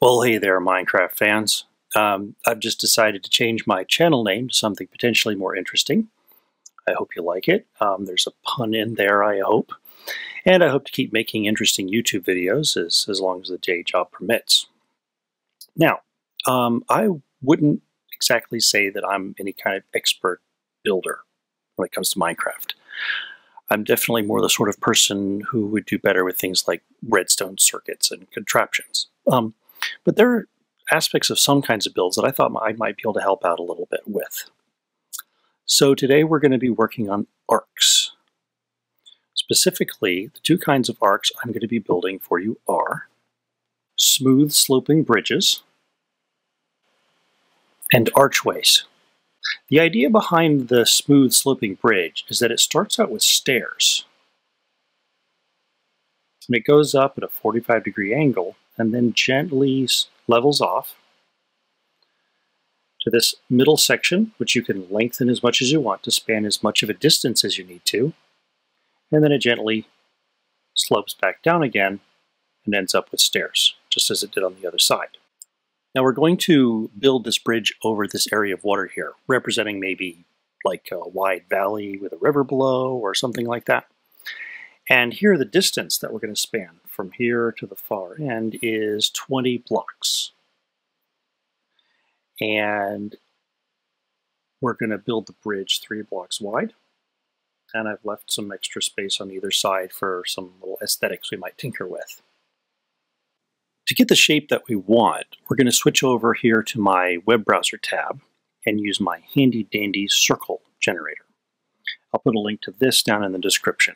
Well, hey there, Minecraft fans. Um, I've just decided to change my channel name to something potentially more interesting. I hope you like it. Um, there's a pun in there, I hope. And I hope to keep making interesting YouTube videos as, as long as the day job permits. Now, um, I wouldn't exactly say that I'm any kind of expert builder when it comes to Minecraft. I'm definitely more the sort of person who would do better with things like redstone circuits and contraptions. Um, but there are aspects of some kinds of builds that I thought I might be able to help out a little bit with. So today we're going to be working on arcs. Specifically, the two kinds of arcs I'm going to be building for you are smooth sloping bridges and archways. The idea behind the smooth sloping bridge is that it starts out with stairs. And it goes up at a 45 degree angle and then gently levels off to this middle section, which you can lengthen as much as you want to span as much of a distance as you need to. And then it gently slopes back down again and ends up with stairs, just as it did on the other side. Now we're going to build this bridge over this area of water here, representing maybe like a wide valley with a river below or something like that. And here the distance that we're going to span from here to the far end is 20 blocks. And we're going to build the bridge three blocks wide. And I've left some extra space on either side for some little aesthetics we might tinker with. To get the shape that we want, we're going to switch over here to my web browser tab and use my handy dandy circle generator. I'll put a link to this down in the description.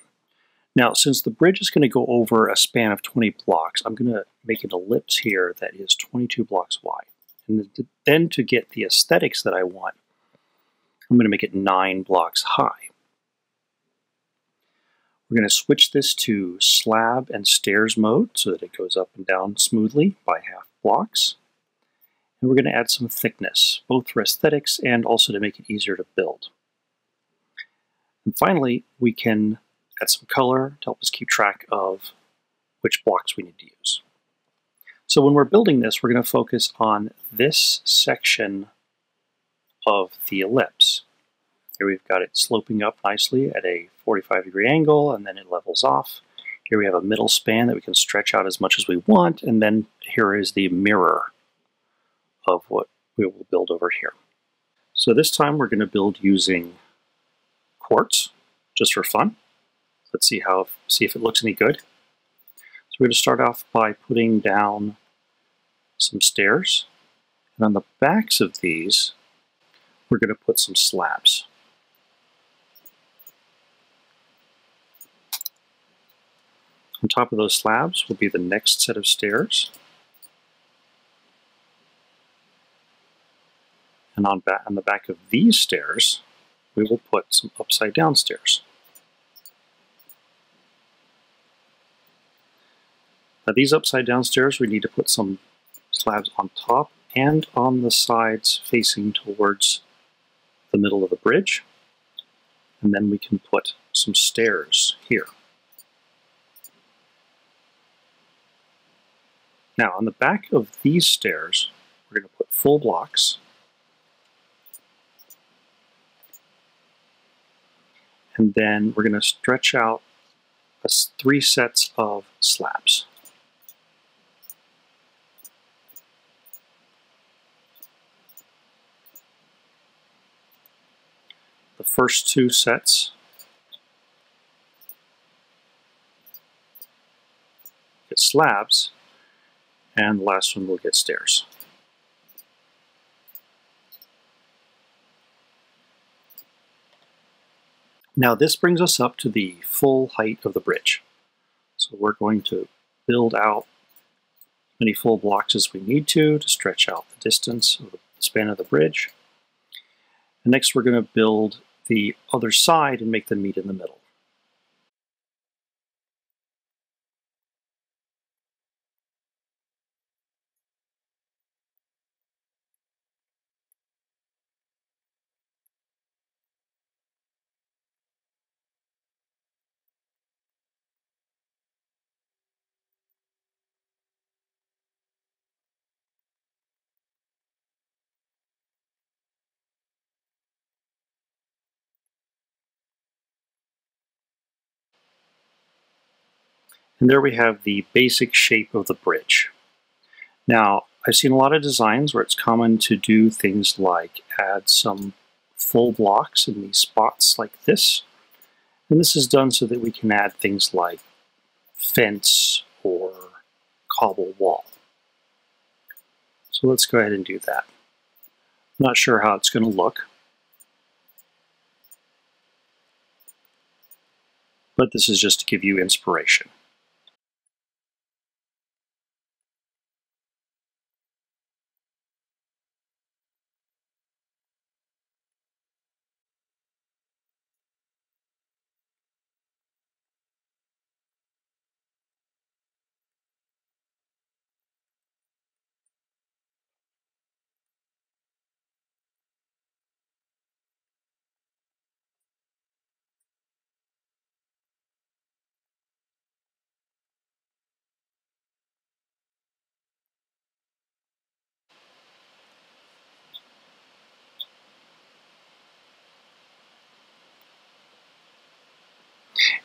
Now, since the bridge is going to go over a span of 20 blocks, I'm going to make an ellipse here that is 22 blocks wide. And then to get the aesthetics that I want, I'm going to make it 9 blocks high. We're going to switch this to slab and stairs mode so that it goes up and down smoothly by half blocks. And we're going to add some thickness, both for aesthetics and also to make it easier to build. And finally, we can add some color to help us keep track of which blocks we need to use. So when we're building this, we're going to focus on this section of the ellipse. Here we've got it sloping up nicely at a 45 degree angle and then it levels off. Here we have a middle span that we can stretch out as much as we want and then here is the mirror of what we will build over here. So this time we're going to build using quartz just for fun. Let's see how see if it looks any good. So we're going to start off by putting down some stairs. And on the backs of these, we're going to put some slabs. On top of those slabs will be the next set of stairs. And on, on the back of these stairs, we will put some upside down stairs. Now these upside down stairs, we need to put some slabs on top and on the sides facing towards the middle of the bridge. And then we can put some stairs here. Now on the back of these stairs, we're going to put full blocks. And then we're going to stretch out three sets of slabs. First two sets. Get slabs, and the last one will get stairs. Now this brings us up to the full height of the bridge. So we're going to build out many full blocks as we need to to stretch out the distance of the span of the bridge. And next we're going to build the other side and make them meet in the middle. And there we have the basic shape of the bridge. Now, I've seen a lot of designs where it's common to do things like add some full blocks in these spots like this. And this is done so that we can add things like fence or cobble wall. So let's go ahead and do that. I'm not sure how it's going to look. But this is just to give you inspiration.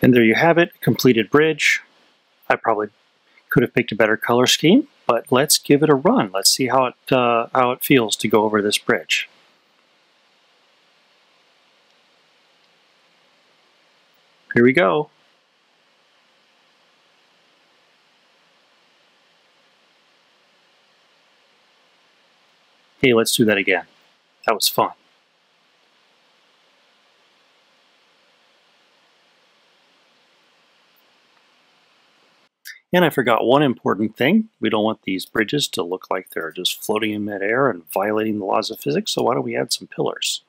And there you have it, completed bridge. I probably could have picked a better color scheme, but let's give it a run. Let's see how it, uh, how it feels to go over this bridge. Here we go. Hey, let's do that again. That was fun. And I forgot one important thing. We don't want these bridges to look like they're just floating in midair and violating the laws of physics, so why don't we add some pillars?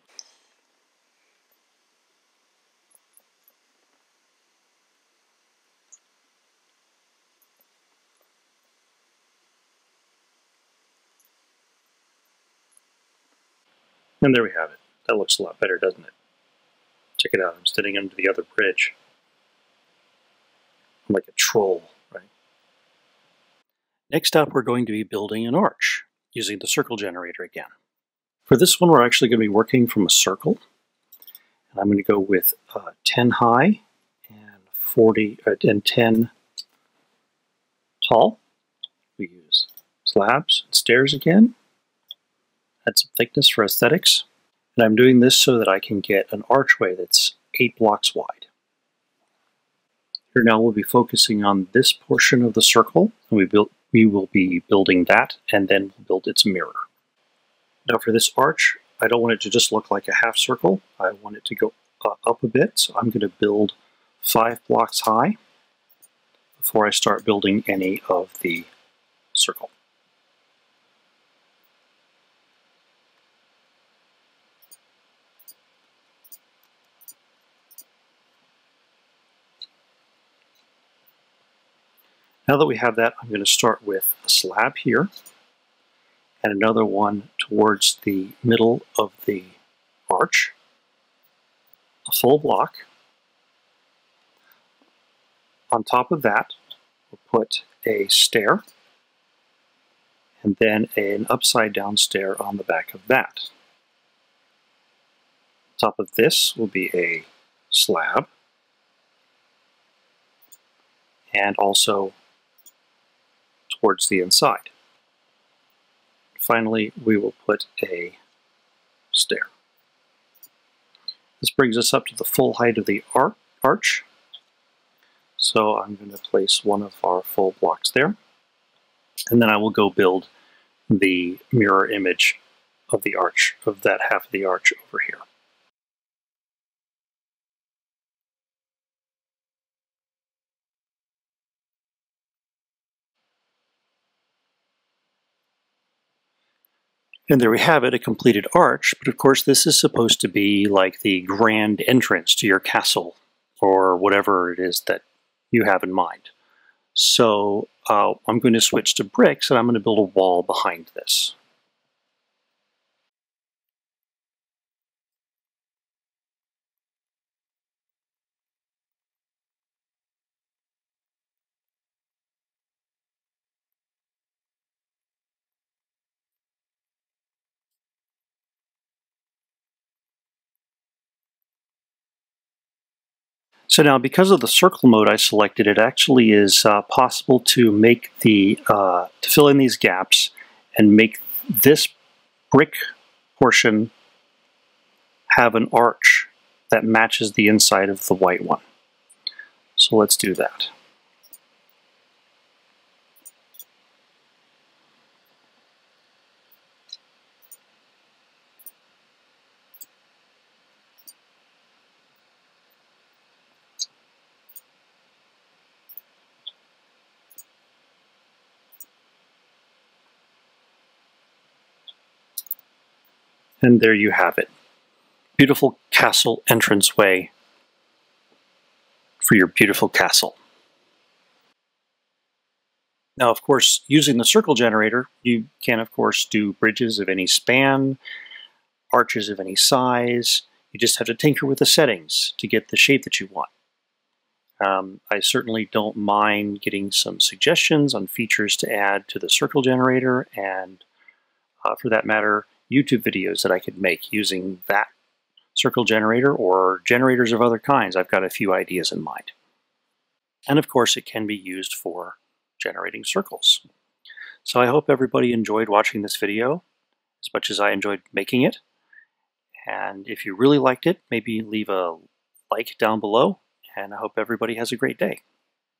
And there we have it. That looks a lot better, doesn't it? Check it out. I'm standing under the other bridge. I'm like a troll. Next up, we're going to be building an arch using the circle generator again. For this one, we're actually going to be working from a circle. And I'm going to go with uh, 10 high and 40 uh, and 10 tall. We use slabs and stairs again. Add some thickness for aesthetics. And I'm doing this so that I can get an archway that's 8 blocks wide. Here now we'll be focusing on this portion of the circle. And we built we will be building that and then we'll build its mirror. Now for this arch, I don't want it to just look like a half circle. I want it to go up a bit, so I'm going to build five blocks high before I start building any of the circle. Now that we have that, I'm going to start with a slab here and another one towards the middle of the arch, a full block. On top of that, we'll put a stair and then an upside down stair on the back of that. Top of this will be a slab and also towards the inside. Finally, we will put a stair. This brings us up to the full height of the arch. So I'm going to place one of our full blocks there. And then I will go build the mirror image of the arch, of that half of the arch over here. And there we have it, a completed arch, but of course this is supposed to be like the grand entrance to your castle, or whatever it is that you have in mind. So uh, I'm going to switch to bricks, and I'm going to build a wall behind this. So now, because of the circle mode I selected, it actually is uh, possible to make the, uh, to fill in these gaps and make this brick portion have an arch that matches the inside of the white one. So let's do that. And there you have it. Beautiful castle entranceway for your beautiful castle. Now, of course, using the circle generator, you can, of course, do bridges of any span, arches of any size. You just have to tinker with the settings to get the shape that you want. Um, I certainly don't mind getting some suggestions on features to add to the circle generator, and uh, for that matter, YouTube videos that I could make using that circle generator or generators of other kinds. I've got a few ideas in mind. And of course, it can be used for generating circles. So I hope everybody enjoyed watching this video as much as I enjoyed making it. And if you really liked it, maybe leave a like down below, and I hope everybody has a great day.